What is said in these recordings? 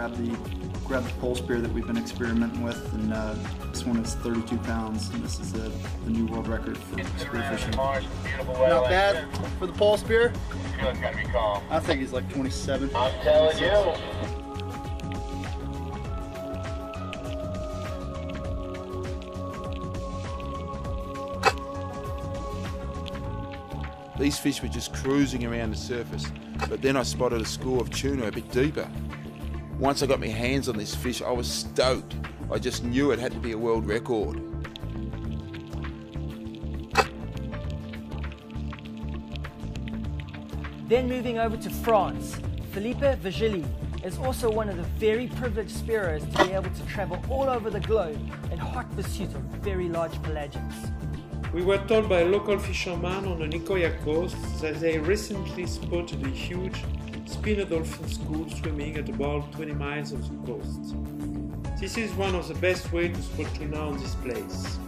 grab the grab the pole spear that we've been experimenting with, and uh, this one is 32 pounds, and this is the, the new world record for spear fishing. Not bad for the pole spear. Feeling's gotta be calm. I think he's like 27. I'm telling you. These fish were just cruising around the surface, but then I spotted a school of tuna a bit deeper. Once I got my hands on this fish, I was stoked. I just knew it had to be a world record. Then moving over to France, Philippe Vigili is also one of the very privileged spearers to be able to travel all over the globe in hot pursuit of very large pelagics. We were told by a local fisherman on the Nicoya coast that they recently spotted a huge spinner dolphin school swimming at about 20 miles of the coast. This is one of the best ways to spot tuna on this place.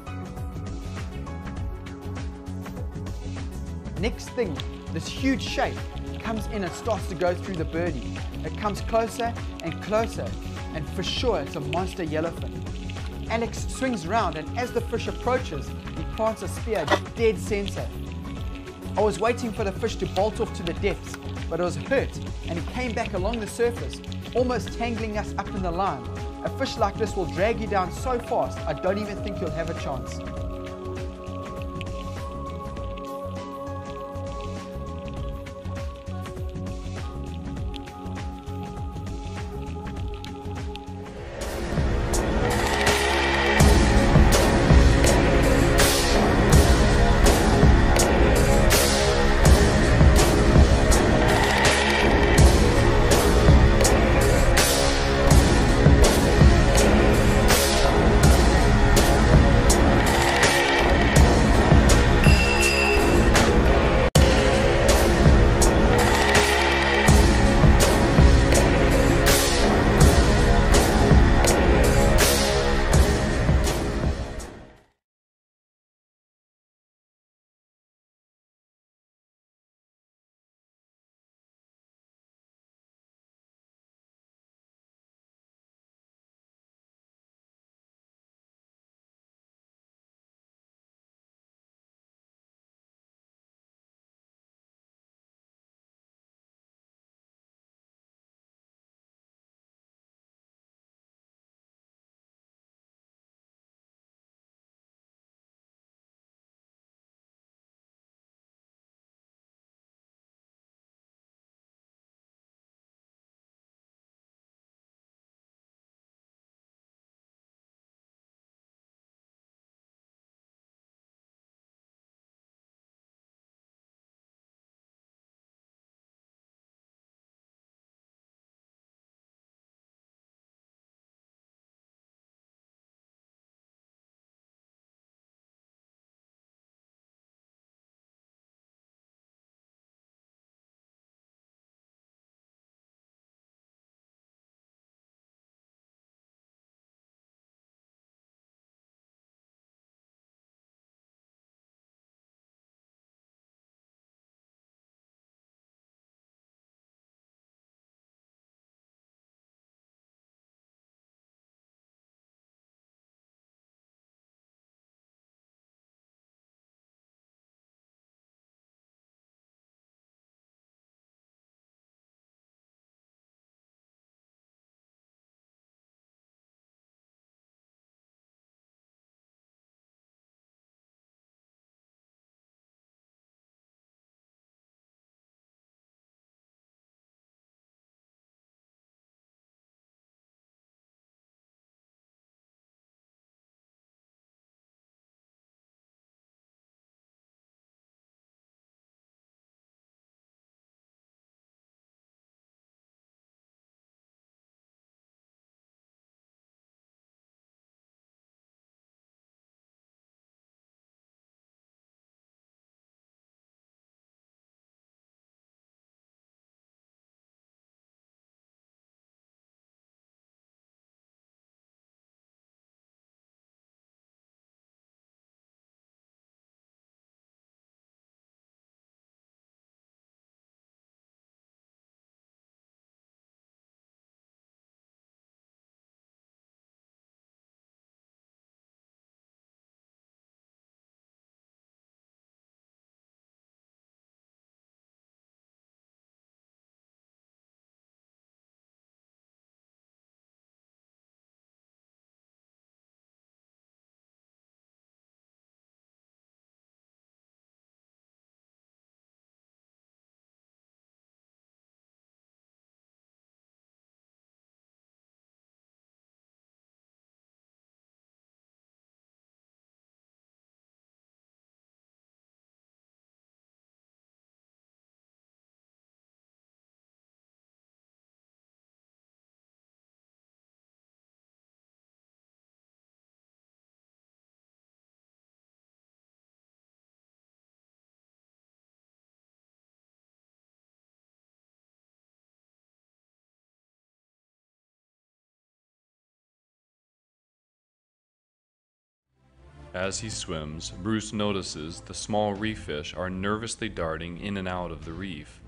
Next thing, this huge shape comes in and starts to go through the birdie. It comes closer and closer, and for sure it's a monster yellowfin. Alex swings around, and as the fish approaches, he plants a spear dead center. I was waiting for the fish to bolt off to the depths, but it was hurt, and he came back along the surface, almost tangling us up in the line. A fish like this will drag you down so fast, I don't even think you'll have a chance. As he swims, Bruce notices the small reef fish are nervously darting in and out of the reef.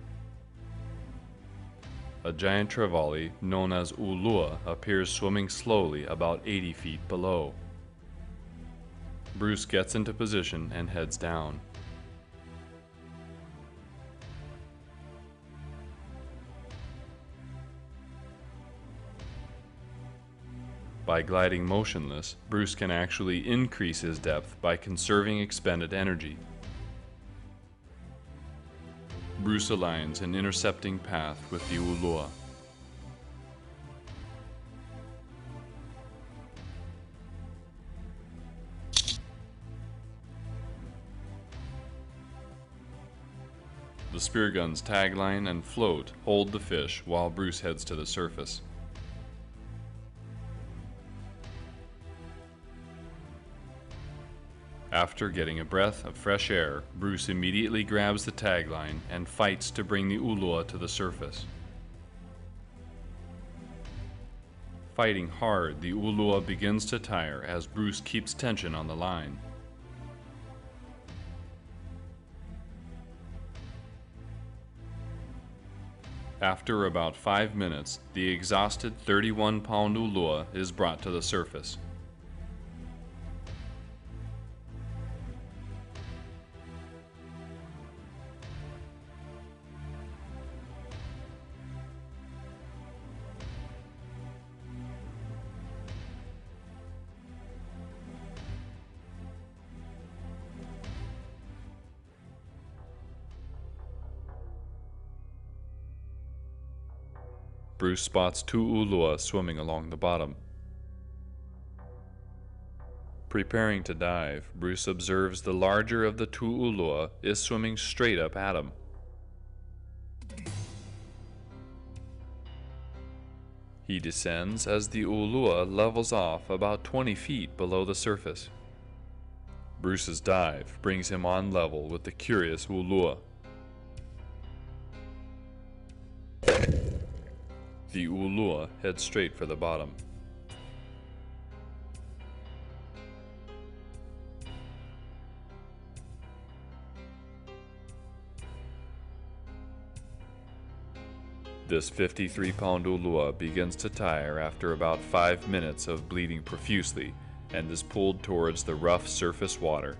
A giant trevally known as ulua appears swimming slowly about 80 feet below. Bruce gets into position and heads down. By gliding motionless, Bruce can actually increase his depth by conserving expended energy. Bruce aligns an intercepting path with the Ulua. The spear gun's tagline and float hold the fish while Bruce heads to the surface. After getting a breath of fresh air, Bruce immediately grabs the tagline and fights to bring the Ulua to the surface. Fighting hard, the Ulua begins to tire as Bruce keeps tension on the line. After about five minutes, the exhausted 31 pound Ulua is brought to the surface. Bruce spots two ulua swimming along the bottom. Preparing to dive, Bruce observes the larger of the two ulua is swimming straight up at him. He descends as the ulua levels off about 20 feet below the surface. Bruce's dive brings him on level with the curious ulua. The Ulua heads straight for the bottom. This 53 pound Ulua begins to tire after about 5 minutes of bleeding profusely and is pulled towards the rough surface water.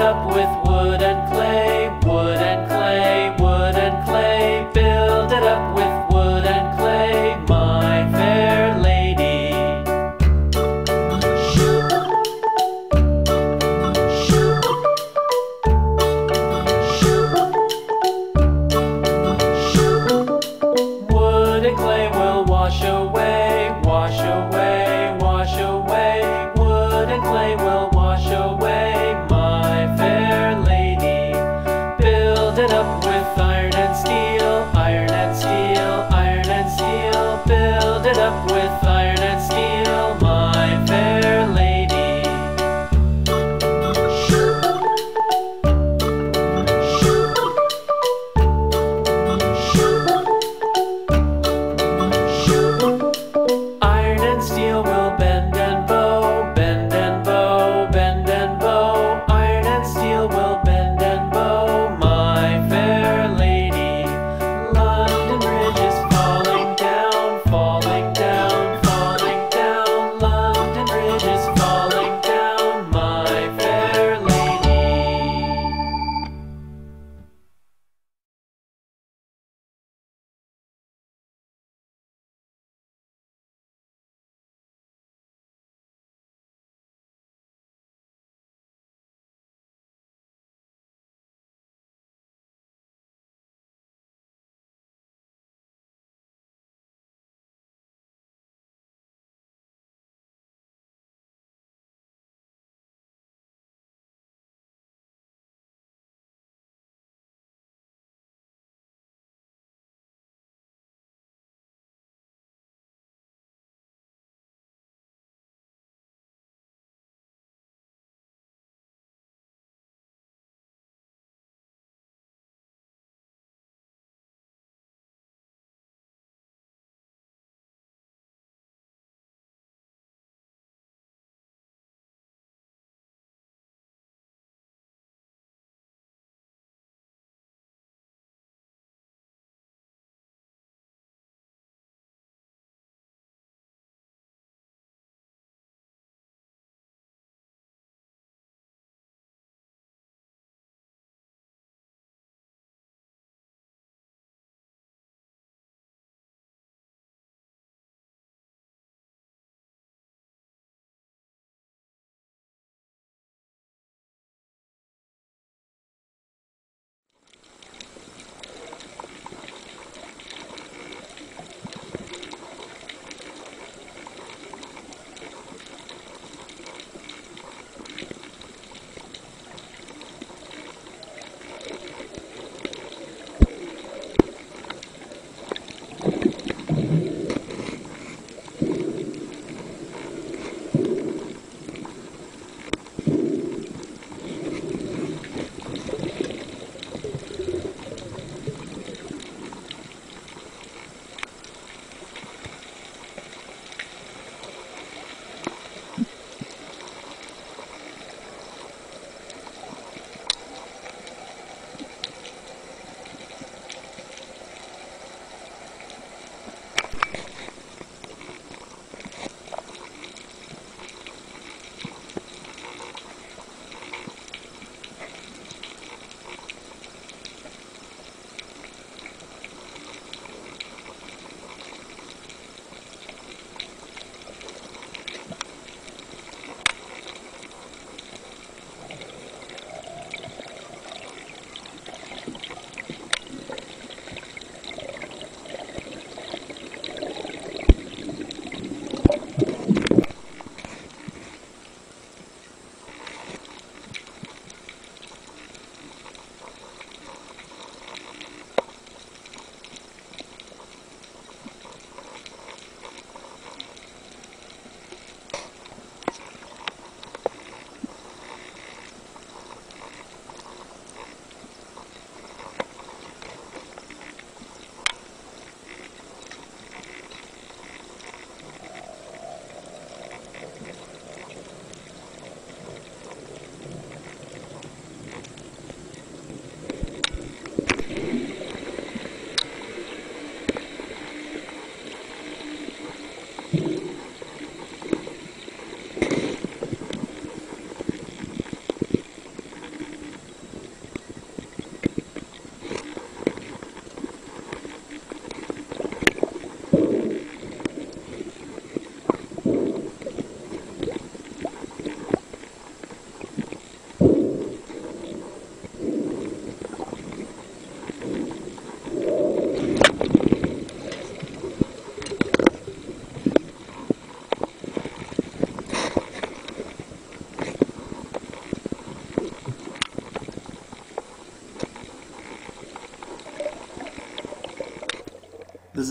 Up with wood and clay,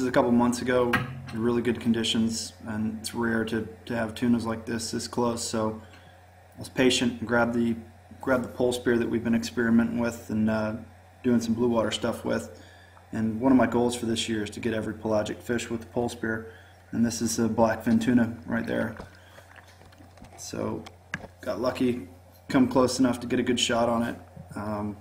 is a couple months ago, really good conditions, and it's rare to, to have tunas like this this close. So I was patient and grabbed the grabbed the pole spear that we've been experimenting with and uh, doing some blue water stuff with. And one of my goals for this year is to get every pelagic fish with the pole spear. And this is a blackfin tuna right there. So got lucky, come close enough to get a good shot on it. Um,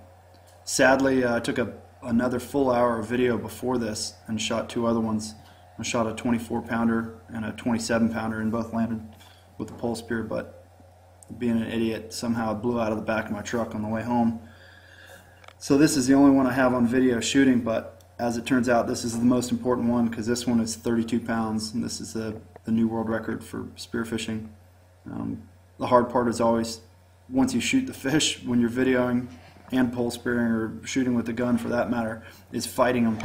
sadly, uh, I took a, another full hour of video before this and shot two other ones. I shot a 24 pounder and a 27 pounder and both landed with the pole spear, but being an idiot, somehow it blew out of the back of my truck on the way home. So this is the only one I have on video shooting, but as it turns out, this is the most important one because this one is 32 pounds, and this is the, the new world record for spearfishing. Um, the hard part is always once you shoot the fish, when you're videoing and pole spearing or shooting with a gun for that matter, is fighting them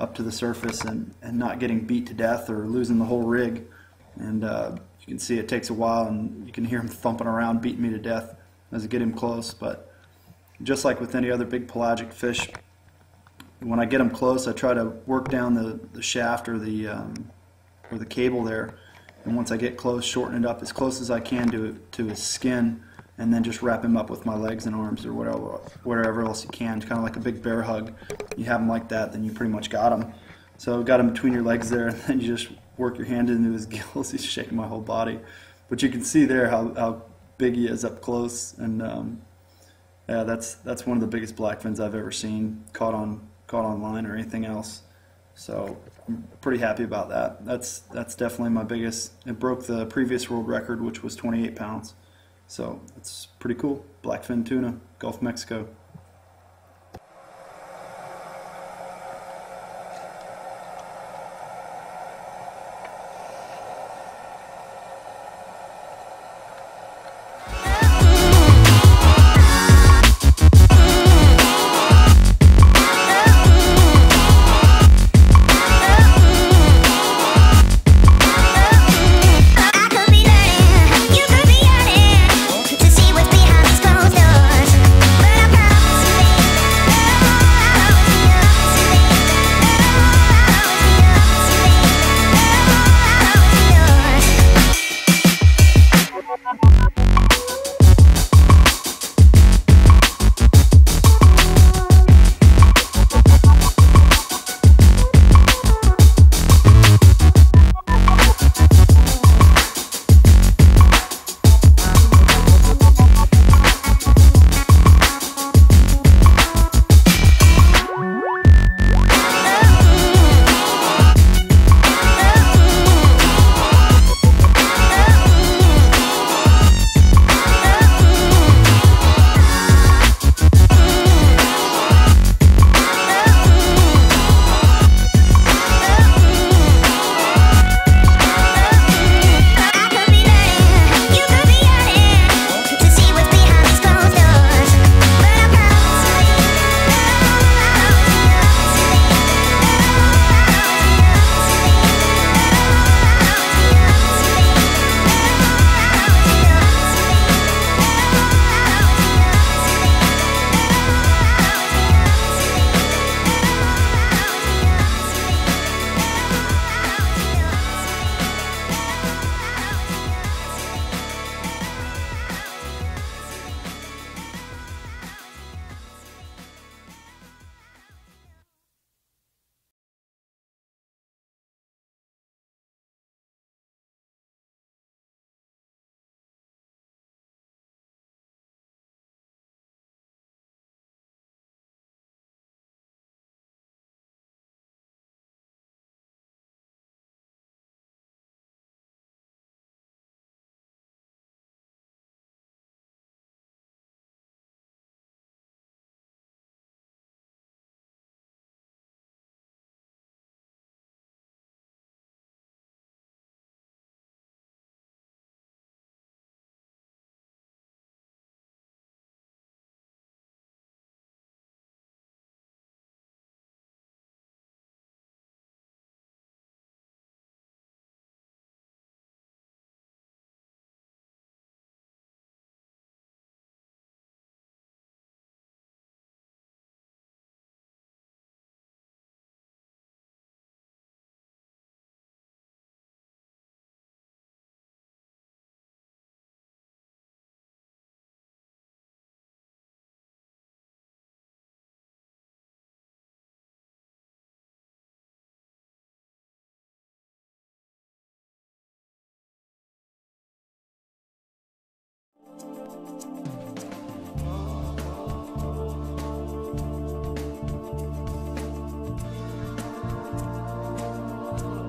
up to the surface and, and not getting beat to death or losing the whole rig. And uh, you can see it takes a while, and you can hear him thumping around, beating me to death as I get him close. But just like with any other big pelagic fish, when I get them close, I try to work down the, the shaft or the um, or the cable there, and once I get close, shorten it up as close as I can to to his skin, and then just wrap him up with my legs and arms or whatever whatever else you can, kind of like a big bear hug. You have him like that, then you pretty much got him. So got him between your legs there, and then you just work your hand into his gills. He's shaking my whole body, but you can see there how, how big he is up close, and um, yeah, that's that's one of the biggest blackfins I've ever seen caught on caught online or anything else. So I'm pretty happy about that. That's that's definitely my biggest. It broke the previous world record, which was 28 pounds. So it's pretty cool. Blackfin tuna, Gulf of Mexico.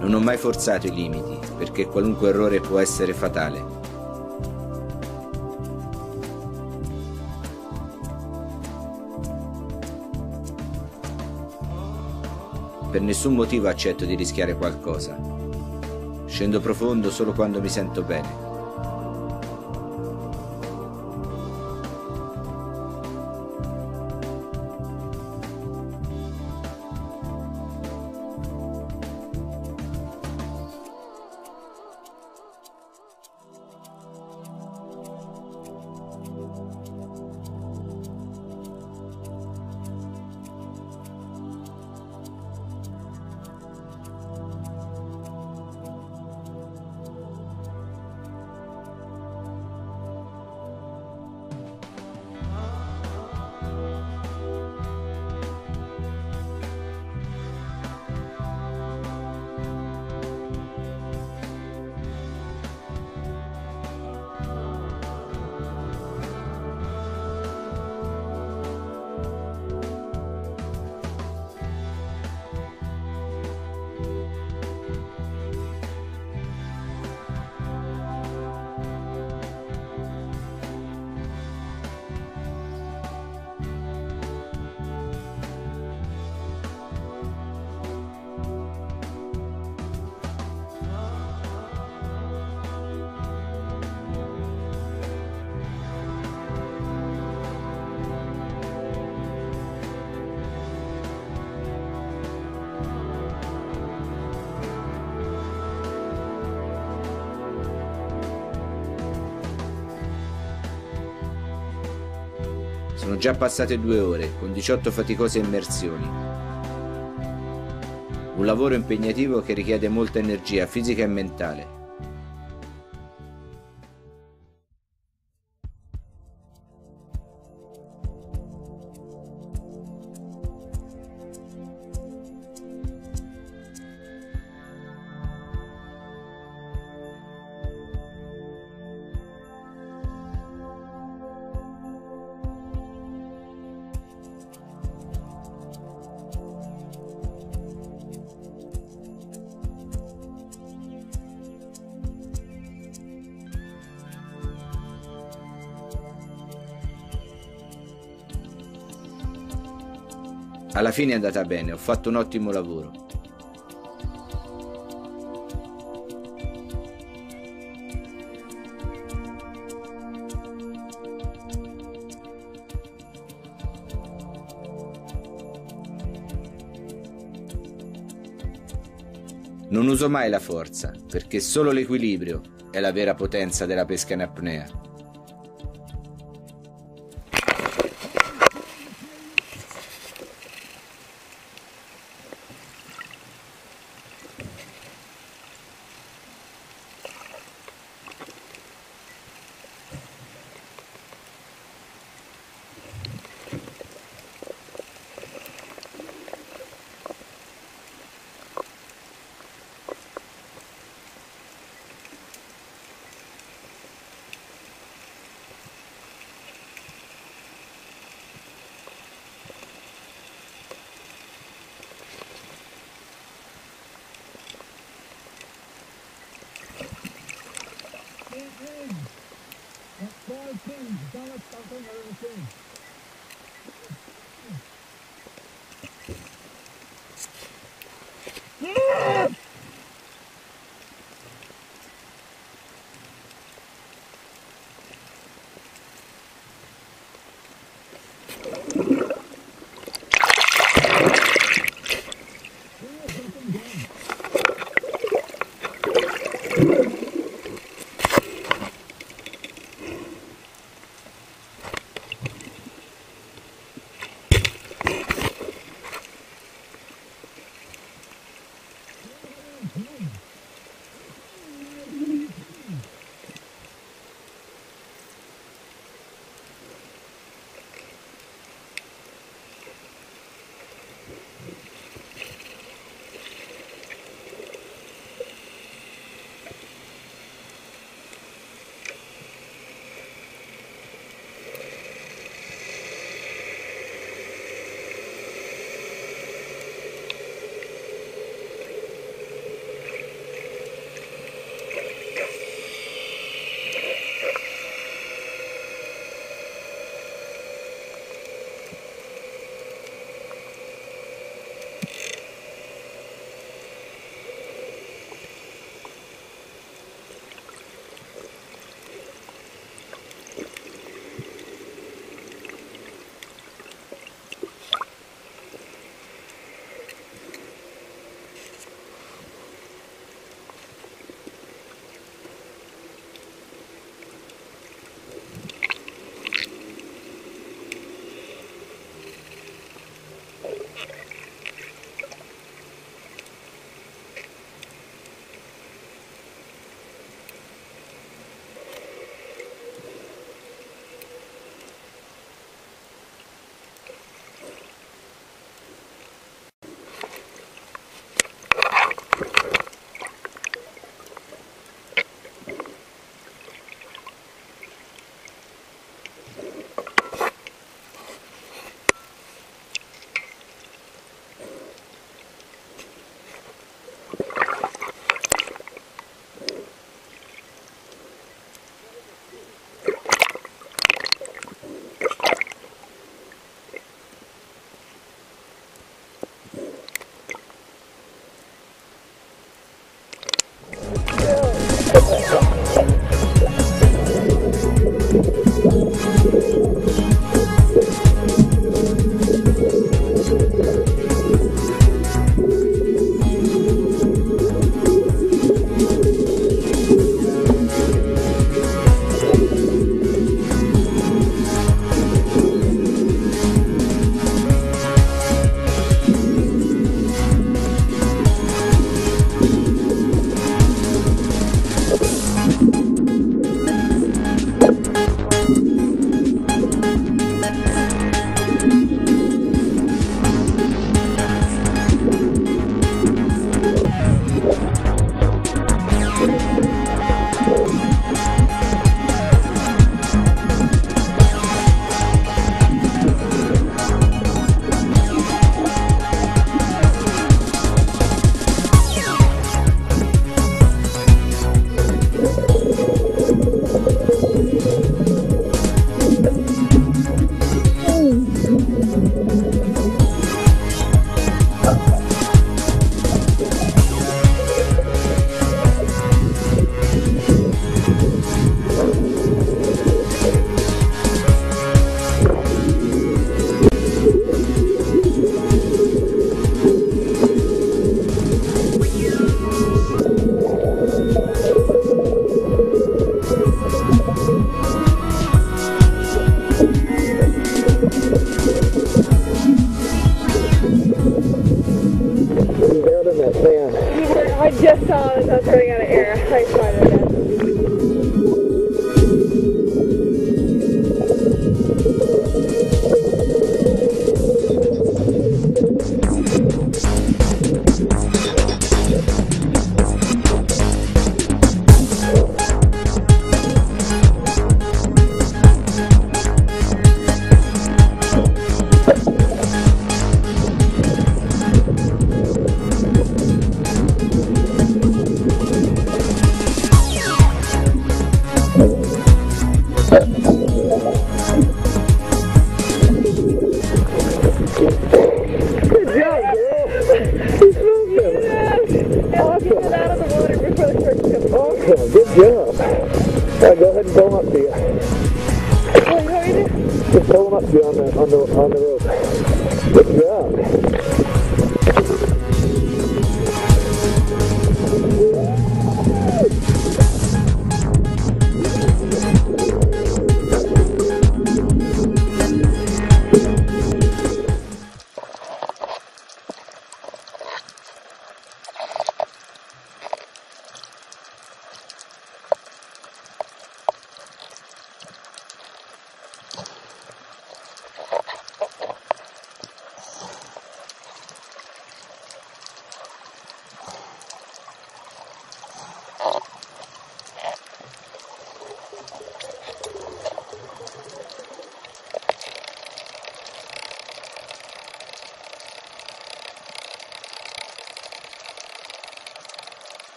Non ho mai forzato i limiti, perché qualunque errore può essere fatale. Per nessun motivo accetto di rischiare qualcosa. Scendo profondo solo quando mi sento bene. Sono già passate due ore, con 18 faticose immersioni. Un lavoro impegnativo che richiede molta energia fisica e mentale. Alla fine è andata bene, ho fatto un ottimo lavoro. Non uso mai la forza, perché solo l'equilibrio è la vera potenza della pesca in apnea. King, Donald Duncan Aaron King.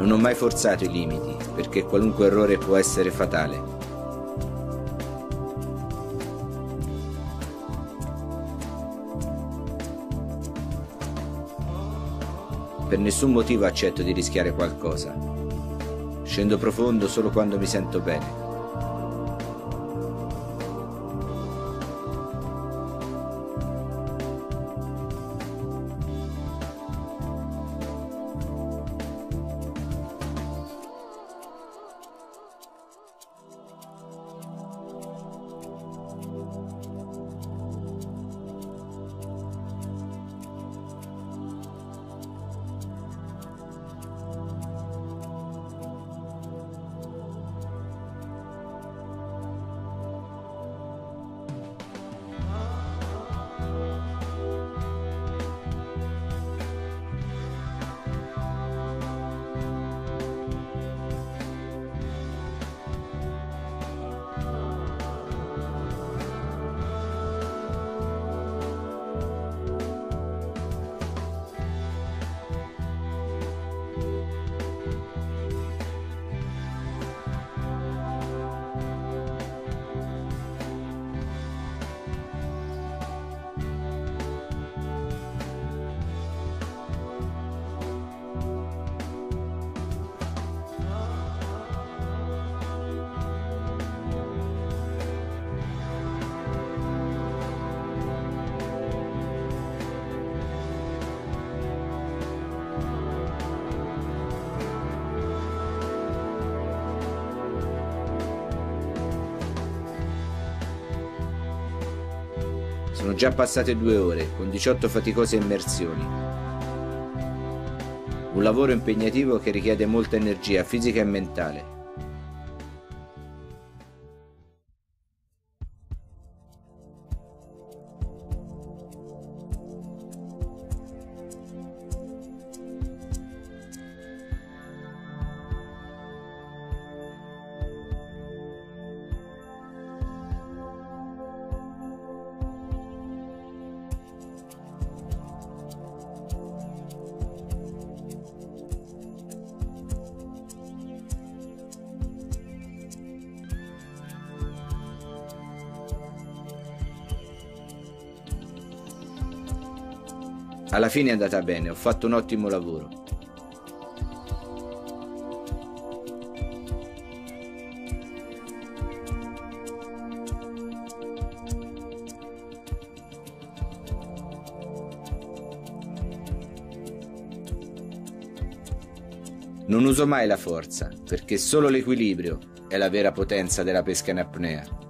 Non ho mai forzato i limiti, perché qualunque errore può essere fatale. Per nessun motivo accetto di rischiare qualcosa. Scendo profondo solo quando mi sento bene. Già passate due ore, con 18 faticose immersioni. Un lavoro impegnativo che richiede molta energia fisica e mentale. Fine è andata bene, ho fatto un ottimo lavoro. Non uso mai la forza, perché solo l'equilibrio è la vera potenza della pesca in apnea.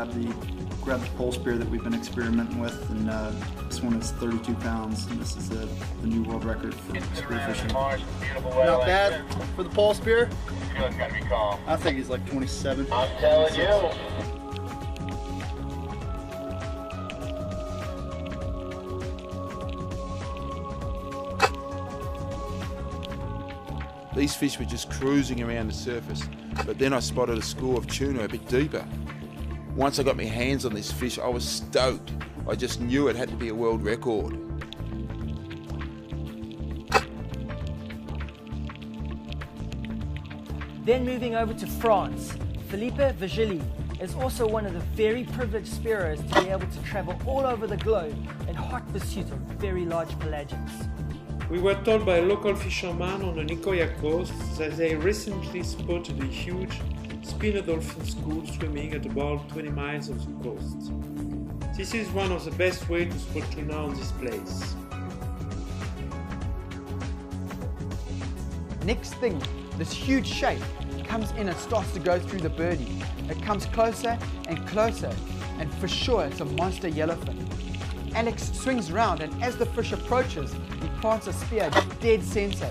Grab the grab the pole spear that we've been experimenting with, and uh, this one is 32 pounds, and this is the, the new world record for spear fishing. Not bad for the pole spear. Feeling's gotta be calm. I think he's like 27. I'm telling you. These fish were just cruising around the surface, but then I spotted a school of tuna a bit deeper. Once I got my hands on this fish, I was stoked. I just knew it had to be a world record. Then moving over to France, Philippe Vigili is also one of the very privileged spearers to be able to travel all over the globe in hot pursuit of very large pelagics. We were told by a local fisherman on the Nicoya coast that they recently spotted a huge spinner dolphin school swimming at about 20 miles of the coast. This is one of the best ways to spot tuna on this place. Next thing, this huge shape comes in and starts to go through the birdie. It comes closer and closer, and for sure it's a monster yellowfin. Alex swings around, and as the fish approaches, he plants a spear dead center.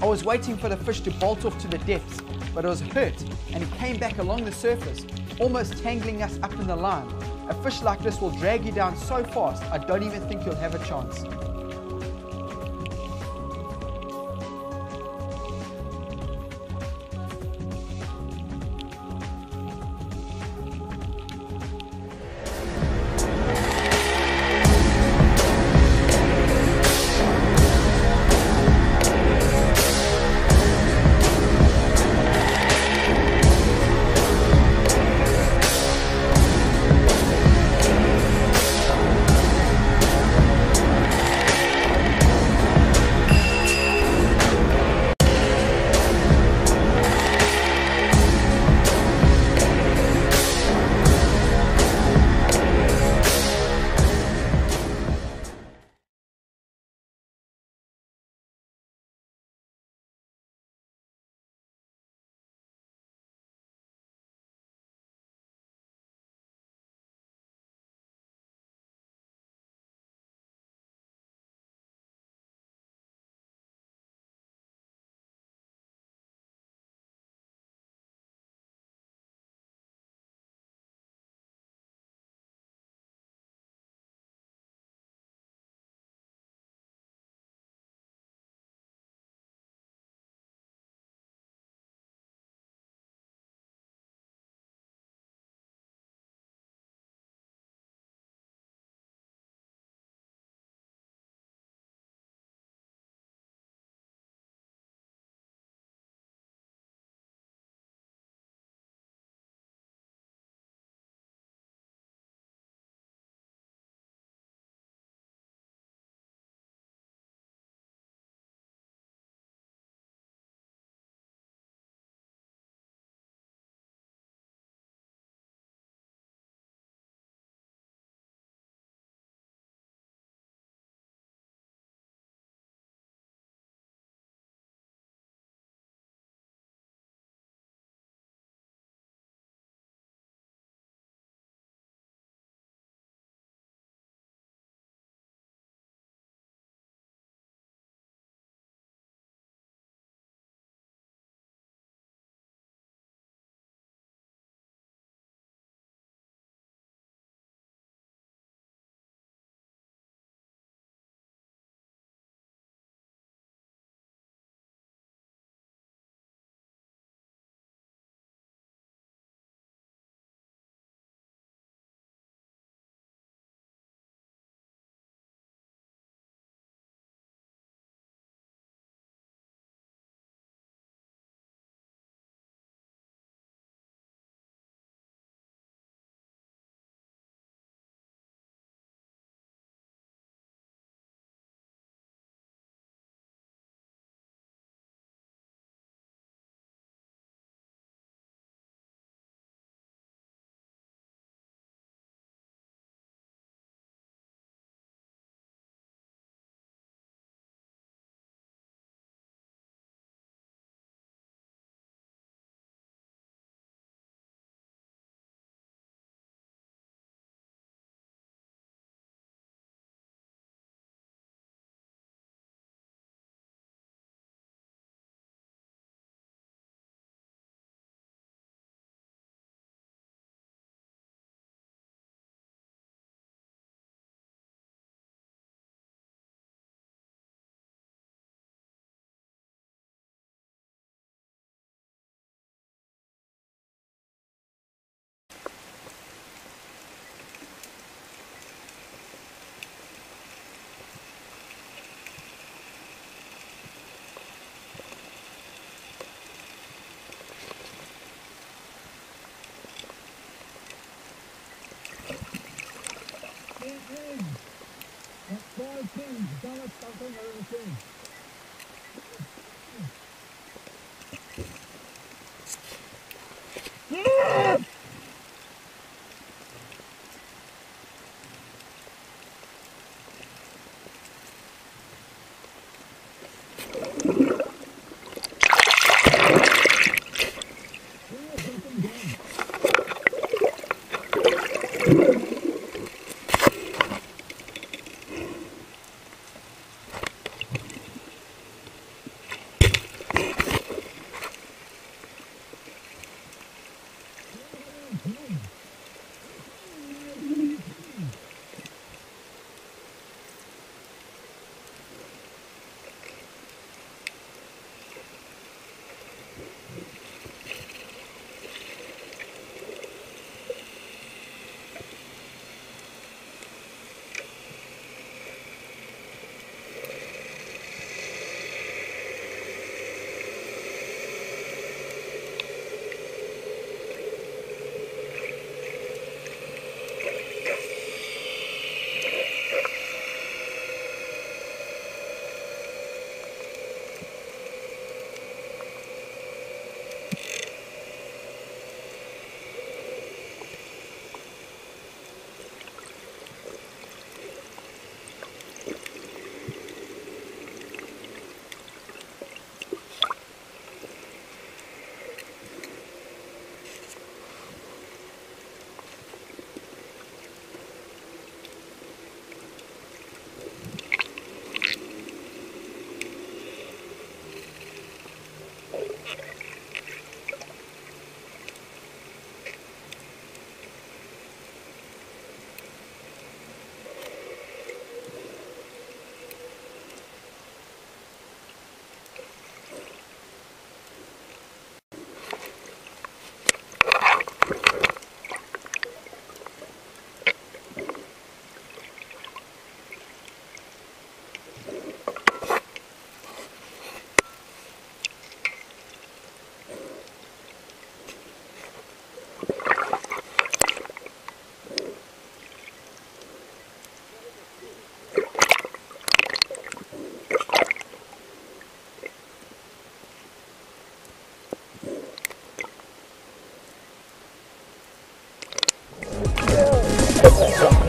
I was waiting for the fish to bolt off to the depths, but I was hurt, and he came back along the surface, almost tangling us up in the line. A fish like this will drag you down so fast, I don't even think you'll have a chance. I Let's go.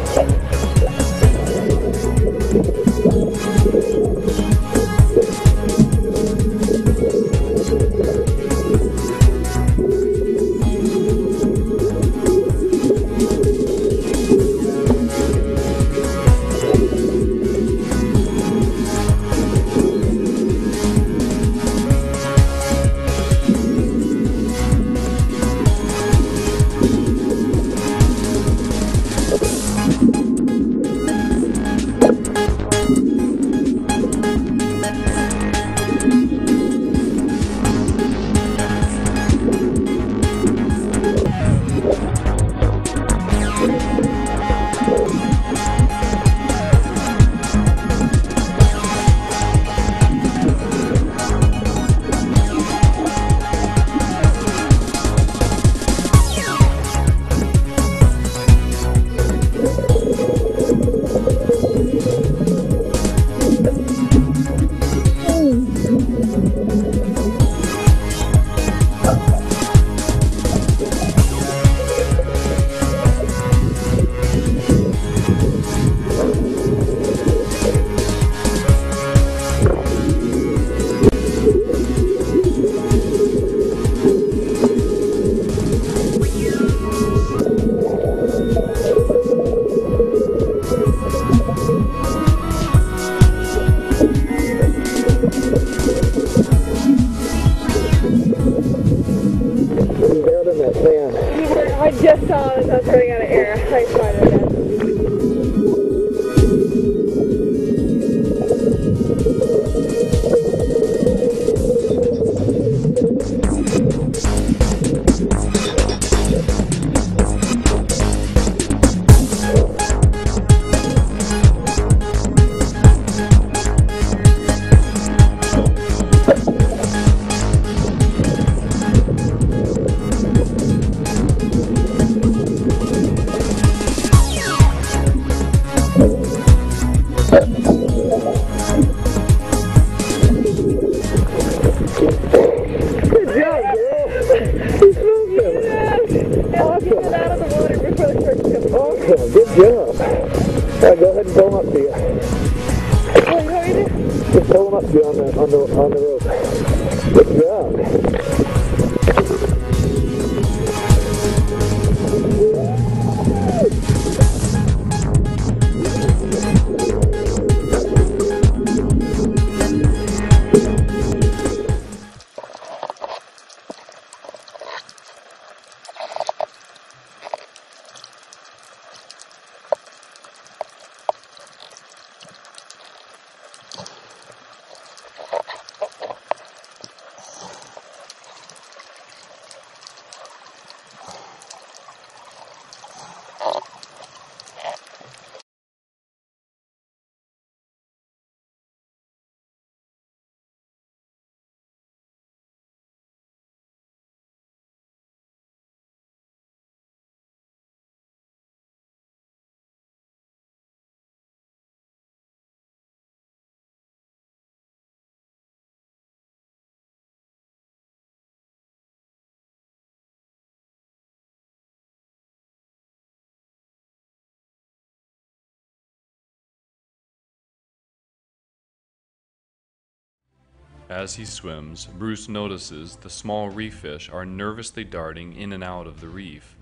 As he swims, Bruce notices the small reef fish are nervously darting in and out of the reef.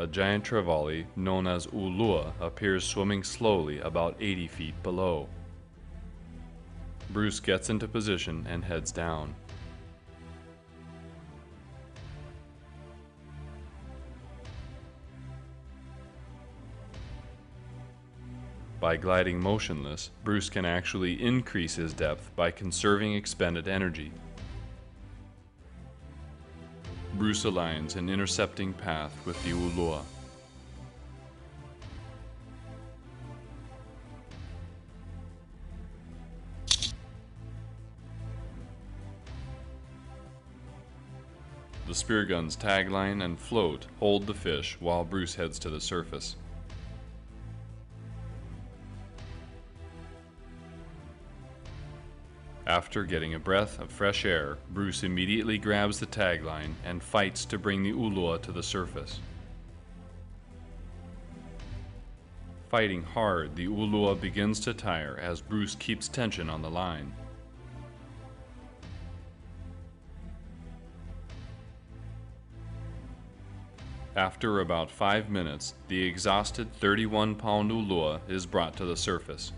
A giant trevally known as ulua appears swimming slowly about 80 feet below. Bruce gets into position and heads down. By gliding motionless, Bruce can actually increase his depth by conserving expended energy. Bruce aligns an intercepting path with the Ulua. The spear gun's tagline and float hold the fish while Bruce heads to the surface. After getting a breath of fresh air, Bruce immediately grabs the tagline and fights to bring the Ulua to the surface. Fighting hard, the Ulua begins to tire as Bruce keeps tension on the line. After about five minutes, the exhausted 31 pound Ulua is brought to the surface.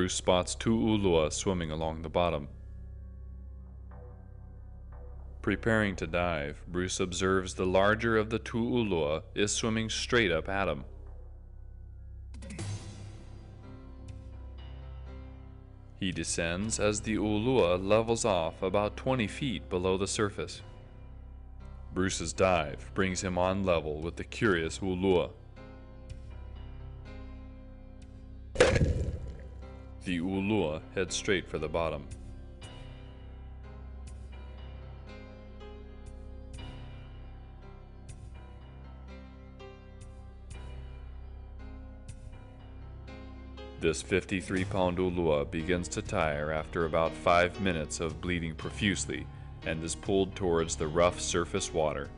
Bruce spots two ulua swimming along the bottom. Preparing to dive, Bruce observes the larger of the two ulua is swimming straight up at him. He descends as the ulua levels off about 20 feet below the surface. Bruce's dive brings him on level with the curious ulua. The Ulua heads straight for the bottom. This 53 pound Ulua begins to tire after about 5 minutes of bleeding profusely and is pulled towards the rough surface water.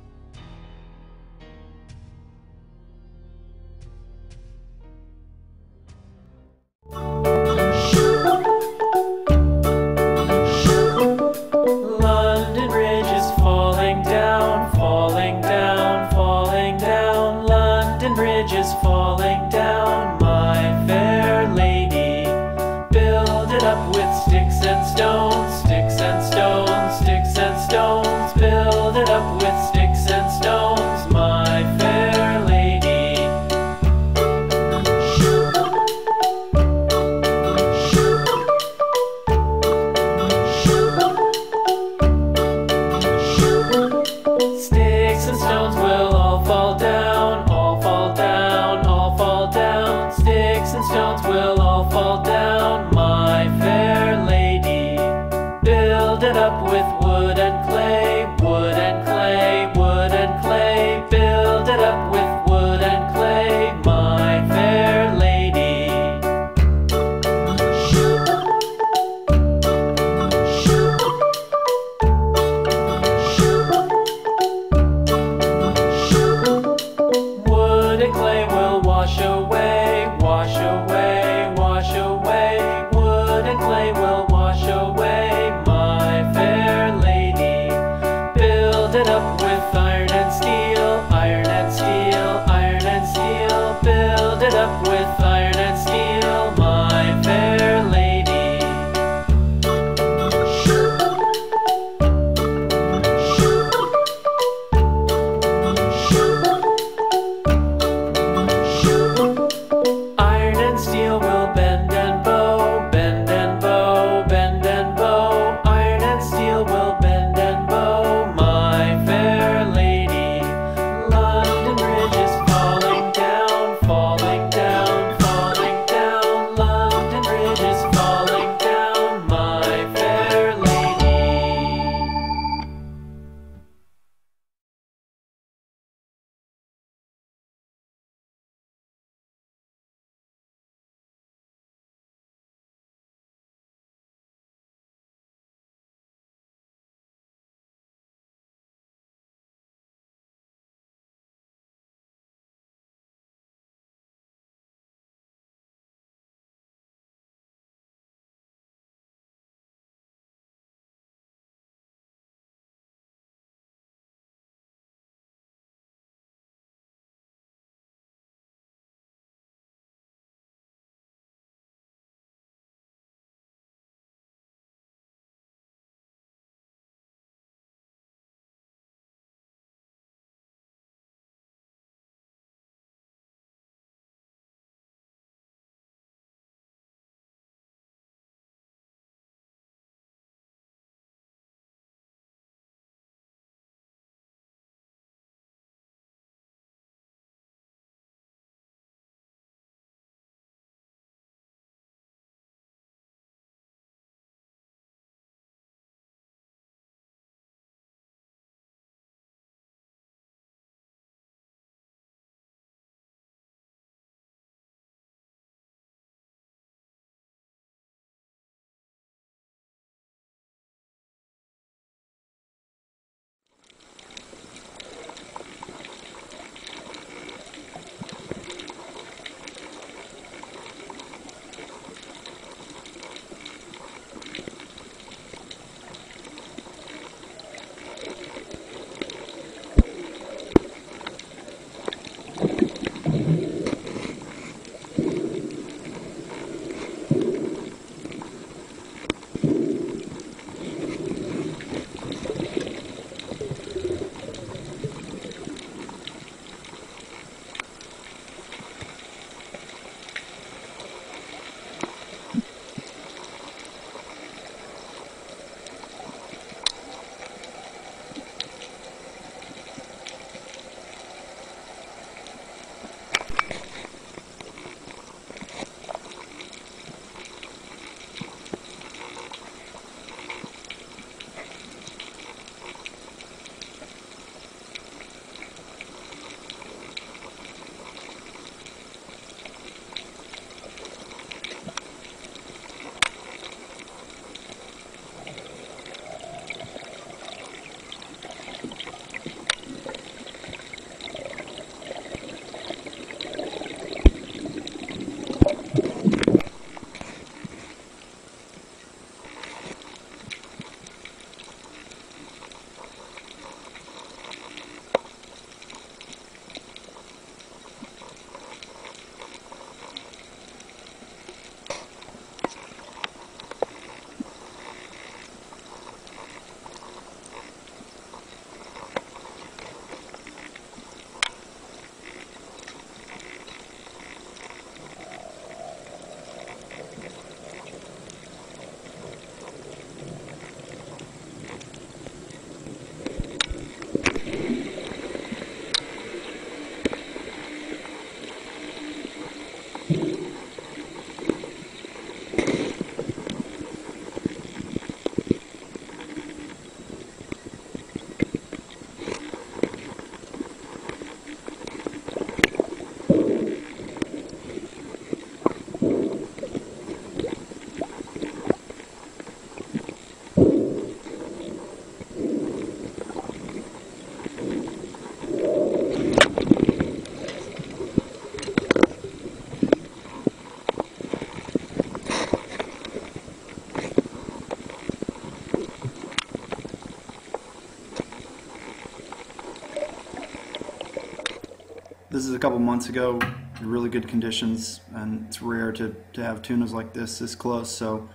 This is a couple months ago. In really good conditions, and it's rare to, to have tunas like this this close. So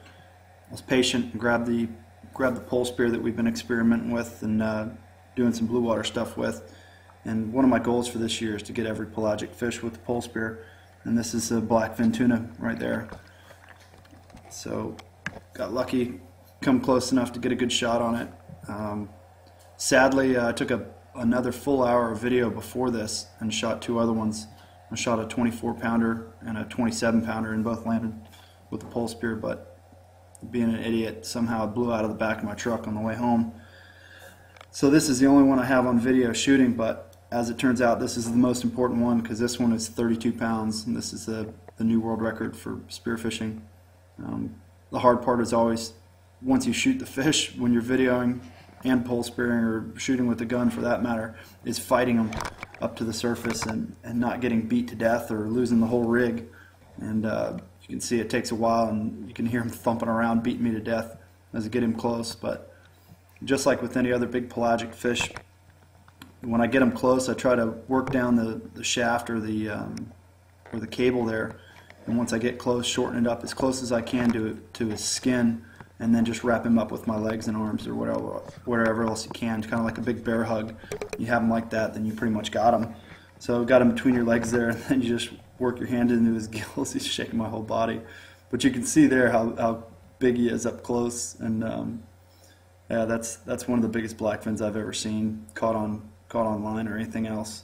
I was patient and grabbed the grabbed the pole spear that we've been experimenting with and uh, doing some blue water stuff with. And one of my goals for this year is to get every pelagic fish with the pole spear. And this is a blackfin tuna right there. So got lucky, come close enough to get a good shot on it. Um, sadly, uh, I took a, another full hour of video before this and shot two other ones. I shot a 24 pounder and a 27 pounder and both landed with the pole spear, but being an idiot, somehow it blew out of the back of my truck on the way home. So this is the only one I have on video shooting, but as it turns out, this is the most important one because this one is 32 pounds, and this is the, the new world record for spearfishing. Um, the hard part is always once you shoot the fish, when you're videoing and pole spearing or shooting with a gun for that matter, is fighting them up to the surface and, and not getting beat to death or losing the whole rig. And uh, you can see it takes a while, and you can hear him thumping around, beating me to death as I get him close. But just like with any other big pelagic fish, when I get them close, I try to work down the, the shaft or the um, or the cable there, and once I get close, shorten it up as close as I can to to his skin, and then just wrap him up with my legs and arms or whatever whatever else you can, kind of like a big bear hug. You have him like that, then you pretty much got him. So got him between your legs there, and then you just work your hand into his gills. He's shaking my whole body, but you can see there how, how big he is up close, and um, yeah, that's that's one of the biggest blackfins I've ever seen caught on caught online or anything else.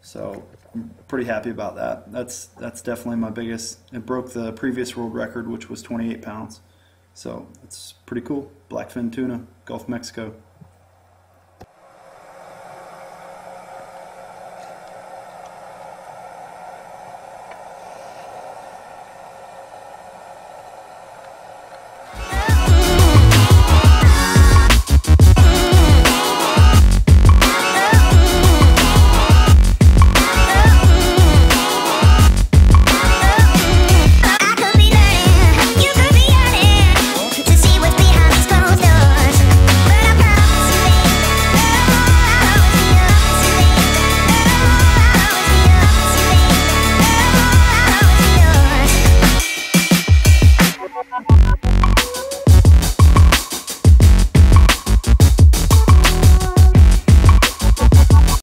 So I'm pretty happy about that. That's that's definitely my biggest. It broke the previous world record, which was 28 pounds. So it's pretty cool. Blackfin tuna, Gulf Mexico.